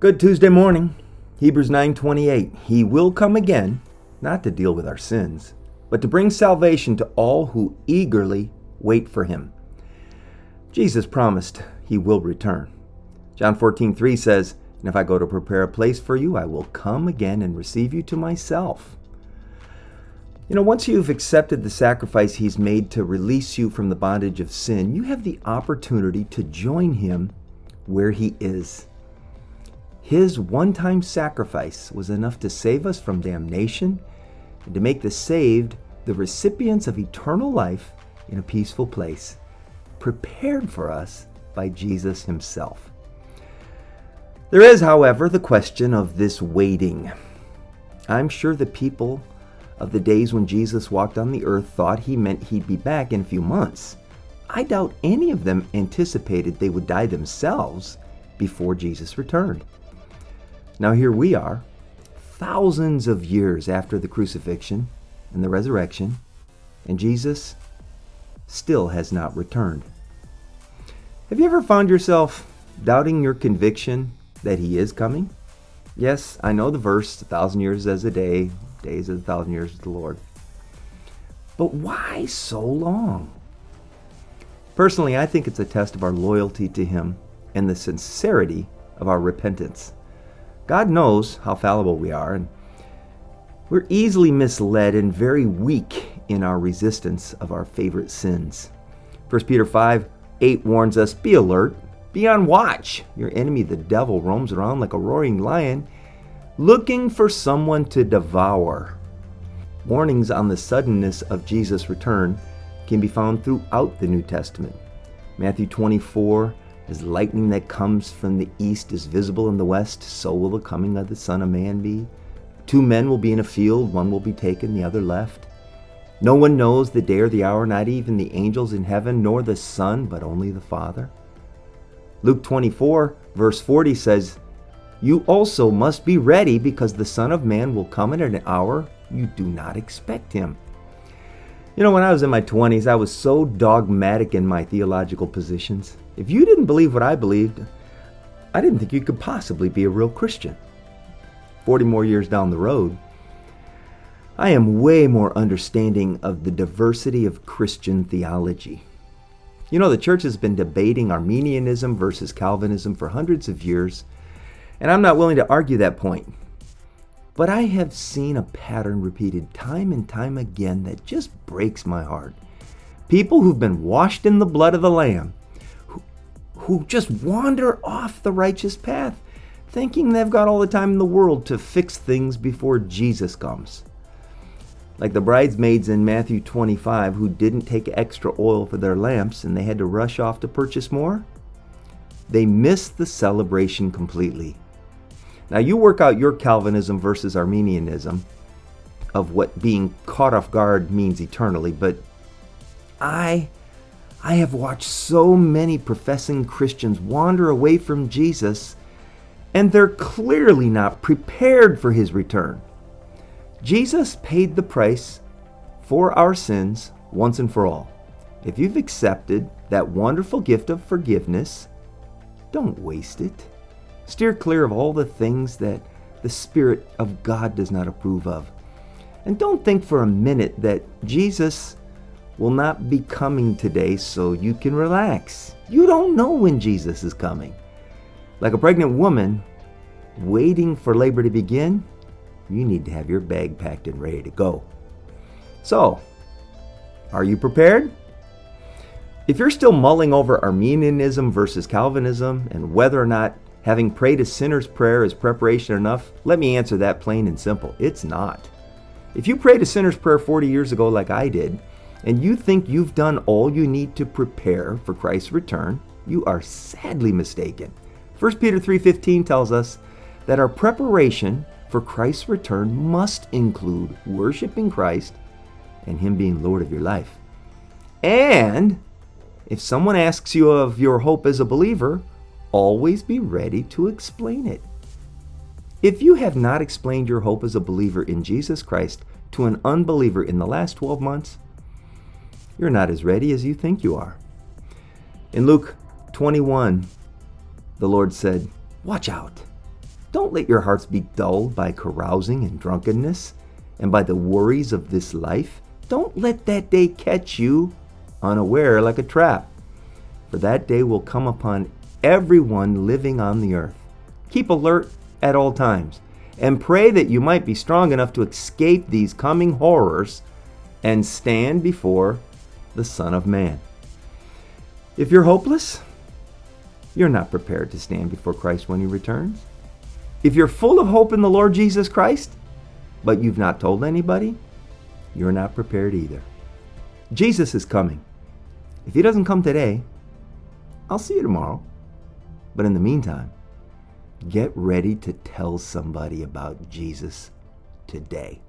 Good Tuesday morning. Hebrews 9:28. He will come again, not to deal with our sins, but to bring salvation to all who eagerly wait for him. Jesus promised he will return. John 14:3 says, "And if I go to prepare a place for you, I will come again and receive you to myself." You know, once you've accepted the sacrifice he's made to release you from the bondage of sin, you have the opportunity to join him where he is. His one time sacrifice was enough to save us from damnation and to make the saved the recipients of eternal life in a peaceful place, prepared for us by Jesus Himself. There is, however, the question of this waiting. I'm sure the people of the days when Jesus walked on the earth thought he meant he'd be back in a few months. I doubt any of them anticipated they would die themselves before Jesus returned. Now, here we are, thousands of years after the crucifixion and the resurrection, and Jesus still has not returned. Have you ever found yourself doubting your conviction that He is coming? Yes, I know the verse, a thousand years as a day, days as a thousand years with the Lord. But why so long? Personally, I think it's a test of our loyalty to Him and the sincerity of our repentance. God knows how fallible we are, and we're easily misled and very weak in our resistance of our favorite sins. 1 Peter 5 8 warns us Be alert, be on watch. Your enemy, the devil, roams around like a roaring lion, looking for someone to devour. Warnings on the suddenness of Jesus' return can be found throughout the New Testament. Matthew 24 as lightning that comes from the east is visible in the west, so will the coming of the Son of Man be. Two men will be in a field, one will be taken, the other left. No one knows the day or the hour, not even the angels in heaven, nor the Son, but only the Father. Luke 24, verse 40 says, You also must be ready, because the Son of Man will come at an hour you do not expect him. You know, when I was in my 20s, I was so dogmatic in my theological positions. If you didn't believe what I believed, I didn't think you could possibly be a real Christian. 40 more years down the road, I am way more understanding of the diversity of Christian theology. You know, the church has been debating Arminianism versus Calvinism for hundreds of years, and I'm not willing to argue that point. But I have seen a pattern repeated time and time again that just breaks my heart. People who've been washed in the blood of the Lamb, who, who just wander off the righteous path, thinking they've got all the time in the world to fix things before Jesus comes. Like the bridesmaids in Matthew 25 who didn't take extra oil for their lamps and they had to rush off to purchase more. They missed the celebration completely. Now, you work out your Calvinism versus Arminianism of what being caught off guard means eternally, but I I have watched so many professing Christians wander away from Jesus and they're clearly not prepared for his return. Jesus paid the price for our sins once and for all. If you've accepted that wonderful gift of forgiveness, don't waste it. Steer clear of all the things that the Spirit of God does not approve of. And don't think for a minute that Jesus will not be coming today so you can relax. You don't know when Jesus is coming. Like a pregnant woman waiting for labor to begin, you need to have your bag packed and ready to go. So, are you prepared? If you're still mulling over Arminianism versus Calvinism and whether or not Having prayed a sinner's prayer is preparation enough? Let me answer that plain and simple. It's not. If you prayed a sinner's prayer 40 years ago, like I did, and you think you've done all you need to prepare for Christ's return, you are sadly mistaken. 1 Peter 3:15 tells us that our preparation for Christ's return must include worshiping Christ and him being Lord of your life. And if someone asks you of your hope as a believer, always be ready to explain it. If you have not explained your hope as a believer in Jesus Christ to an unbeliever in the last 12 months, you're not as ready as you think you are. In Luke 21, the Lord said, Watch out. Don't let your hearts be dulled by carousing and drunkenness and by the worries of this life. Don't let that day catch you unaware like a trap. For that day will come upon everyone living on the earth. Keep alert at all times and pray that you might be strong enough to escape these coming horrors and stand before the Son of Man. If you're hopeless, you're not prepared to stand before Christ when he returns. If you're full of hope in the Lord Jesus Christ, but you've not told anybody, you're not prepared either. Jesus is coming. If he doesn't come today, I'll see you tomorrow. But in the meantime, get ready to tell somebody about Jesus today.